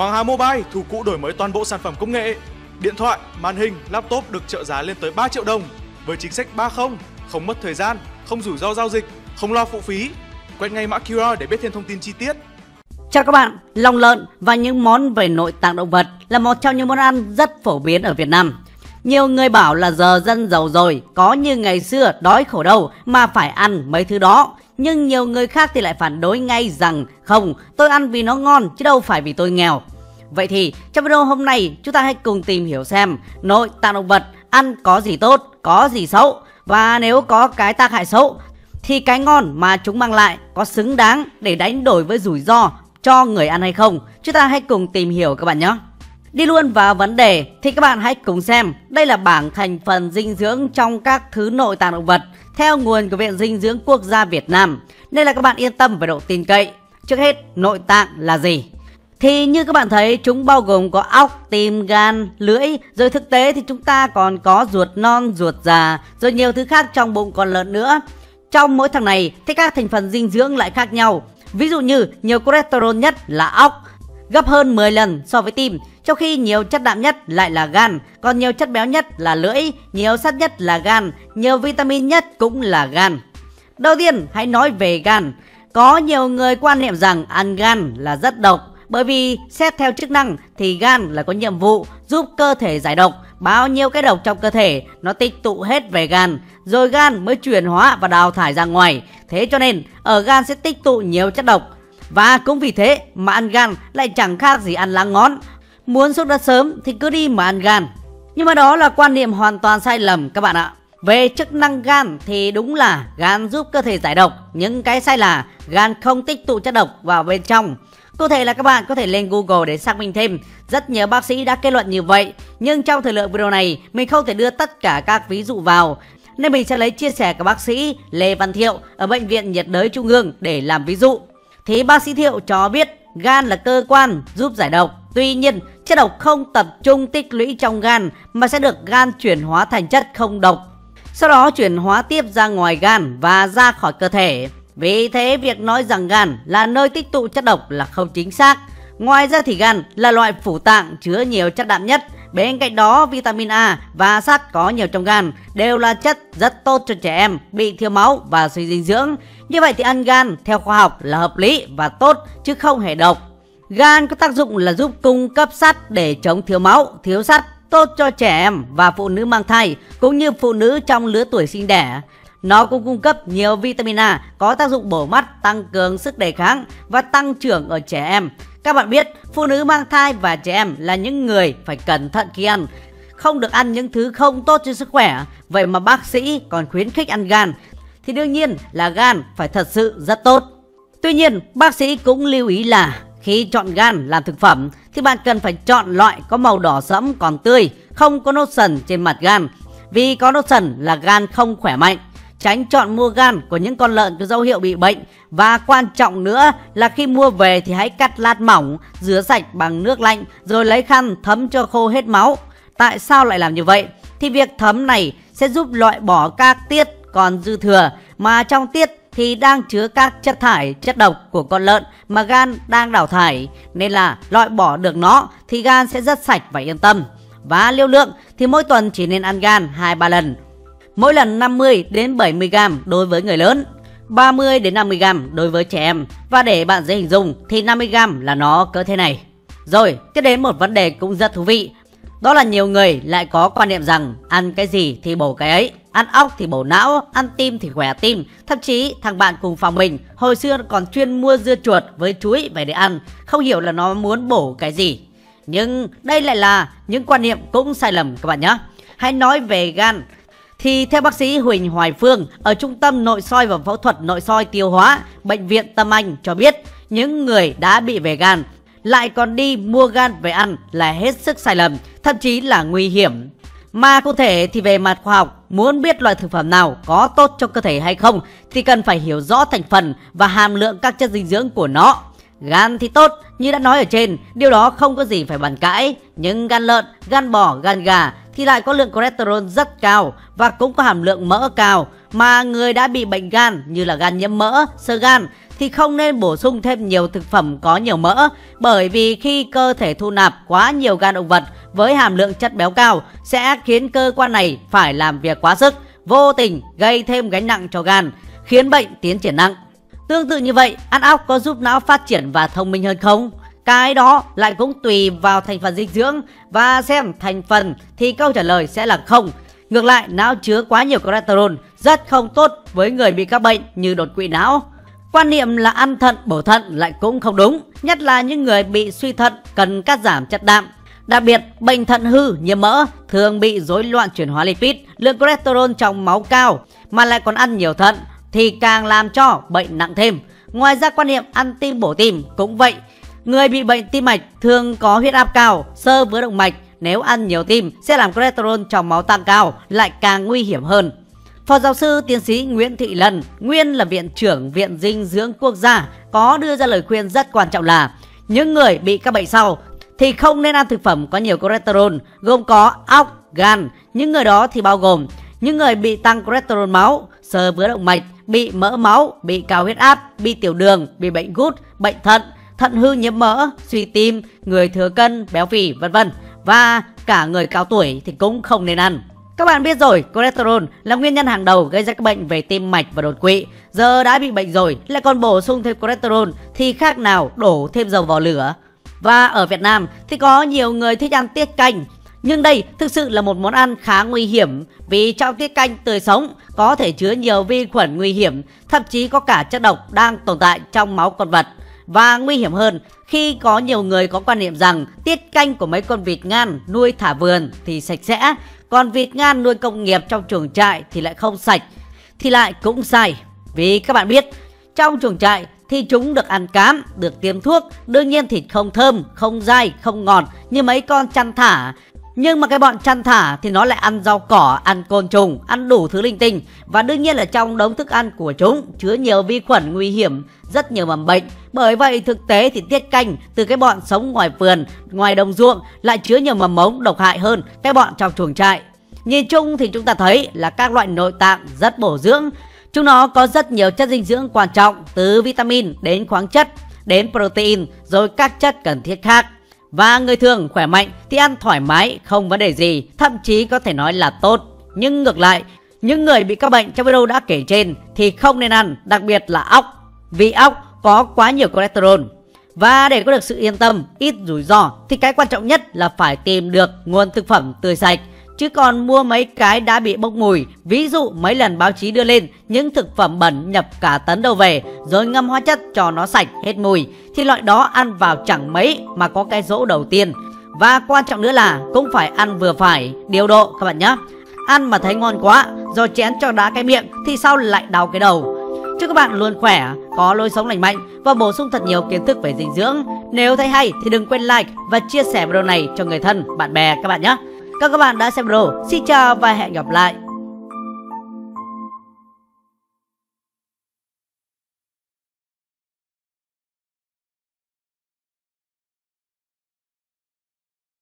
Hoàng Hà Mobile thủ cũ đổi mới toàn bộ sản phẩm công nghệ. Điện thoại, màn hình, laptop được trợ giá lên tới 3 triệu đồng với chính sách 30, không mất thời gian, không rủi ro giao dịch, không lo phụ phí. Quét ngay mã QR để biết thêm thông tin chi tiết. Chào các bạn, lòng lợn và những món về nội tạng động vật là một trong những món ăn rất phổ biến ở Việt Nam. Nhiều người bảo là giờ dân giàu rồi, có như ngày xưa đói khổ đâu mà phải ăn mấy thứ đó. Nhưng nhiều người khác thì lại phản đối ngay rằng không, tôi ăn vì nó ngon chứ đâu phải vì tôi nghèo. Vậy thì trong video hôm nay chúng ta hãy cùng tìm hiểu xem nội tạng động vật ăn có gì tốt, có gì xấu và nếu có cái tác hại xấu thì cái ngon mà chúng mang lại có xứng đáng để đánh đổi với rủi ro cho người ăn hay không? Chúng ta hãy cùng tìm hiểu các bạn nhé. Đi luôn vào vấn đề thì các bạn hãy cùng xem đây là bảng thành phần dinh dưỡng trong các thứ nội tạng động vật theo nguồn của Viện Dinh dưỡng Quốc gia Việt Nam nên là các bạn yên tâm về độ tin cậy. Trước hết nội tạng là gì? Thì như các bạn thấy chúng bao gồm có óc, tim, gan, lưỡi Rồi thực tế thì chúng ta còn có ruột non, ruột già Rồi nhiều thứ khác trong bụng con lợn nữa Trong mỗi thằng này thì các thành phần dinh dưỡng lại khác nhau Ví dụ như nhiều cholesterol nhất là óc Gấp hơn 10 lần so với tim trong khi nhiều chất đạm nhất lại là gan, Còn nhiều chất béo nhất là lưỡi, Nhiều sắt nhất là gan, Nhiều vitamin nhất cũng là gan. Đầu tiên, hãy nói về gan. Có nhiều người quan niệm rằng ăn gan là rất độc, bởi vì xét theo chức năng thì gan là có nhiệm vụ giúp cơ thể giải độc. Bao nhiêu cái độc trong cơ thể, nó tích tụ hết về gan, Rồi gan mới chuyển hóa và đào thải ra ngoài. Thế cho nên, ở gan sẽ tích tụ nhiều chất độc. Và cũng vì thế mà ăn gan lại chẳng khác gì ăn lá ngón. Muốn xuống đất sớm thì cứ đi mà ăn gan Nhưng mà đó là quan niệm hoàn toàn sai lầm các bạn ạ về chức năng gan thì đúng là gan giúp cơ thể giải độc Nhưng cái sai là gan không tích tụ chất độc vào bên trong Cụ thể là các bạn có thể lên Google để xác minh thêm. Rất nhiều bác sĩ đã kết luận như vậy. Nhưng trong thời lượng video này, mình không thể đưa tất cả các ví dụ vào. Nên mình sẽ lấy chia sẻ của bác sĩ Lê Văn Thiệu ở Bệnh viện nhiệt đới Trung ương để làm ví dụ. Thì bác sĩ Thiệu cho biết gan là cơ quan giúp giải độc. Tuy nhiên, chất độc không tập trung tích lũy trong gan mà sẽ được gan chuyển hóa thành chất không độc. Sau đó chuyển hóa tiếp ra ngoài gan và ra khỏi cơ thể. Vì thế, việc nói rằng gan là nơi tích tụ chất độc là không chính xác. Ngoài ra thì gan là loại phủ tạng chứa nhiều chất đạm nhất. Bên cạnh đó, vitamin A và sắt có nhiều trong gan đều là chất rất tốt cho trẻ em bị thiếu máu và suy dinh dưỡng. Như vậy thì ăn gan theo khoa học là hợp lý và tốt, chứ không hề độc. Gan có tác dụng là giúp cung cấp sắt để chống thiếu máu, thiếu sắt, tốt cho trẻ em và phụ nữ mang thai cũng như phụ nữ trong lứa tuổi sinh đẻ. Nó cũng cung cấp nhiều vitamin A có tác dụng bổ mắt, tăng cường sức đề kháng và tăng trưởng ở trẻ em. Các bạn biết, phụ nữ mang thai và trẻ em là những người phải cẩn thận khi ăn. Không được ăn những thứ không tốt cho sức khỏe. Vậy mà bác sĩ còn khuyến khích ăn gan. Thì đương nhiên là gan phải thật sự rất tốt. Tuy nhiên, bác sĩ cũng lưu ý là khi chọn gan làm thực phẩm thì bạn cần phải chọn loại có màu đỏ sẫm còn tươi, không có nốt sần trên mặt gan. Vì có nốt sần là gan không khỏe mạnh. Tránh chọn mua gan của những con lợn có dấu hiệu bị bệnh Và quan trọng nữa là khi mua về thì hãy cắt lát mỏng Rửa sạch bằng nước lạnh Rồi lấy khăn thấm cho khô hết máu Tại sao lại làm như vậy? Thì việc thấm này sẽ giúp loại bỏ các tiết còn dư thừa Mà trong tiết thì đang chứa các chất thải, chất độc của con lợn mà gan đang đào thải Nên là loại bỏ được nó thì gan sẽ rất sạch và yên tâm Và liều lượng thì mỗi tuần chỉ nên ăn gan 2-3 lần mỗi lần 50 đến 70 gram đối với người lớn, 30 đến 50 gram đối với trẻ em. Và để bạn dễ hình dung thì 50 gram là nó cỡ thế này. Rồi, tiếp đến một vấn đề cũng rất thú vị. Đó là nhiều người lại có quan niệm rằng ăn cái gì thì bổ cái ấy. Ăn óc thì bổ não, ăn tim thì khỏe tim. Thậm chí thằng bạn cùng phòng mình hồi xưa còn chuyên mua dưa chuột với chuối về để ăn. Không hiểu là nó muốn bổ cái gì. Nhưng đây lại là những quan niệm cũng sai lầm các bạn nhé. Hãy nói về gan thì theo bác sĩ Huỳnh Hoài Phương ở Trung tâm Nội soi và Phẫu thuật Nội soi Tiêu hóa, Bệnh viện Tâm Anh cho biết những người đã bị về gan lại còn đi mua gan về ăn là hết sức sai lầm, thậm chí là nguy hiểm. Mà cụ thể thì về mặt khoa học, muốn biết loại thực phẩm nào có tốt cho cơ thể hay không thì cần phải hiểu rõ thành phần và hàm lượng các chất dinh dưỡng của nó. Gan thì tốt, như đã nói ở trên, điều đó không có gì phải bàn cãi. Nhưng gan lợn, gan bò, gan gà thì lại có lượng cholesterol rất cao và cũng có hàm lượng mỡ cao. Mà người đã bị bệnh gan như là gan nhiễm mỡ, sơ gan thì không nên bổ sung thêm nhiều thực phẩm có nhiều mỡ bởi vì khi cơ thể thu nạp quá nhiều gan động vật với hàm lượng chất béo cao sẽ khiến cơ quan này phải làm việc quá sức, vô tình gây thêm gánh nặng cho gan, khiến bệnh tiến triển nặng. Tương tự như vậy, ăn ốc có giúp não phát triển và thông minh hơn không? Cái đó lại cũng tùy vào thành phần dinh dưỡng và xem thành phần thì câu trả lời sẽ là không. Ngược lại, não chứa quá nhiều cholesterol rất không tốt với người bị các bệnh như đột quỵ não. Quan niệm là ăn thận bổ thận lại cũng không đúng, nhất là những người bị suy thận cần cắt giảm chất đạm. Đặc biệt, bệnh thận hư nhiễm mỡ thường bị rối loạn chuyển hóa lipid, lượng cholesterol trong máu cao mà lại còn ăn nhiều thận thì càng làm cho bệnh nặng thêm. Ngoài ra quan niệm ăn tim bổ tim cũng vậy. Người bị bệnh tim mạch thường có huyết áp cao, sơ vữa động mạch nếu ăn nhiều tim sẽ làm cholesterol trong máu tăng cao, lại càng nguy hiểm hơn. Phó giáo sư tiến sĩ Nguyễn Thị Lân, nguyên là viện trưởng Viện Dinh dưỡng Quốc gia, có đưa ra lời khuyên rất quan trọng là những người bị các bệnh sau thì không nên ăn thực phẩm có nhiều cholesterol, gồm có óc, gan. Những người đó thì bao gồm những người bị tăng cholesterol máu, sơ vữa động mạch, bị mỡ máu, bị cao huyết áp, bị tiểu đường, bị bệnh gút, bệnh thận, thận hư nhiễm mỡ, suy tim, người thừa cân, béo phì, vân vân. Và cả người cao tuổi thì cũng không nên ăn. Các bạn biết rồi, cholesterol là nguyên nhân hàng đầu gây ra các bệnh về tim mạch và đột quỵ. Giờ đã bị bệnh rồi, lại còn bổ sung thêm cholesterol thì khác nào đổ thêm dầu vào lửa. Và ở Việt Nam thì có nhiều người thích ăn tiết canh. Nhưng đây thực sự là một món ăn khá nguy hiểm vì trong tiết canh tươi sống có thể chứa nhiều vi khuẩn nguy hiểm, thậm chí có cả chất độc đang tồn tại trong máu con vật. Và nguy hiểm hơn khi có nhiều người có quan niệm rằng tiết canh của mấy con vịt ngan nuôi thả vườn thì sạch sẽ, còn vịt ngan nuôi công nghiệp trong chuồng trại thì lại không sạch, thì lại cũng sai. Vì các bạn biết, trong chuồng trại thì chúng được ăn cám, được tiêm thuốc, đương nhiên thịt không thơm, không dai, không ngọt như mấy con chăn thả. Nhưng mà cái bọn chăn thả thì nó lại ăn rau cỏ, ăn côn trùng, ăn đủ thứ linh tinh. Và đương nhiên là trong đống thức ăn của chúng chứa nhiều vi khuẩn nguy hiểm, rất nhiều mầm bệnh. Bởi vậy thực tế thì tiết canh từ cái bọn sống ngoài vườn, ngoài đồng ruộng lại chứa nhiều mầm mống độc hại hơn cái bọn trong chuồng trại. Nhìn chung thì chúng ta thấy là các loại nội tạng rất bổ dưỡng. Chúng nó có rất nhiều chất dinh dưỡng quan trọng từ vitamin đến khoáng chất đến protein rồi các chất cần thiết khác. Và người thường khỏe mạnh thì ăn thoải mái không vấn đề gì, thậm chí có thể nói là tốt. Nhưng ngược lại, những người bị các bệnh trong video đã kể trên thì không nên ăn, đặc biệt là ốc. Vì ốc có quá nhiều cholesterol. Và để có được sự yên tâm, ít rủi ro thì cái quan trọng nhất là phải tìm được nguồn thực phẩm tươi sạch chứ còn mua mấy cái đã bị bốc mùi. Ví dụ mấy lần báo chí đưa lên những thực phẩm bẩn nhập cả tấn đầu về rồi ngâm hóa chất cho nó sạch hết mùi thì loại đó ăn vào chẳng mấy mà có cái dỗ đầu tiên. Và quan trọng nữa là cũng phải ăn vừa phải, điều độ các bạn nhé. Ăn mà thấy ngon quá rồi chén cho đá cái miệng thì sao lại đau cái đầu. Chúc các bạn luôn khỏe, có lối sống lành mạnh và bổ sung thật nhiều kiến thức về dinh dưỡng. Nếu thấy hay thì đừng quên like và chia sẻ video này cho người thân, bạn bè các bạn nhé. Các các bạn đã xem video. Xin chào và hẹn gặp lại.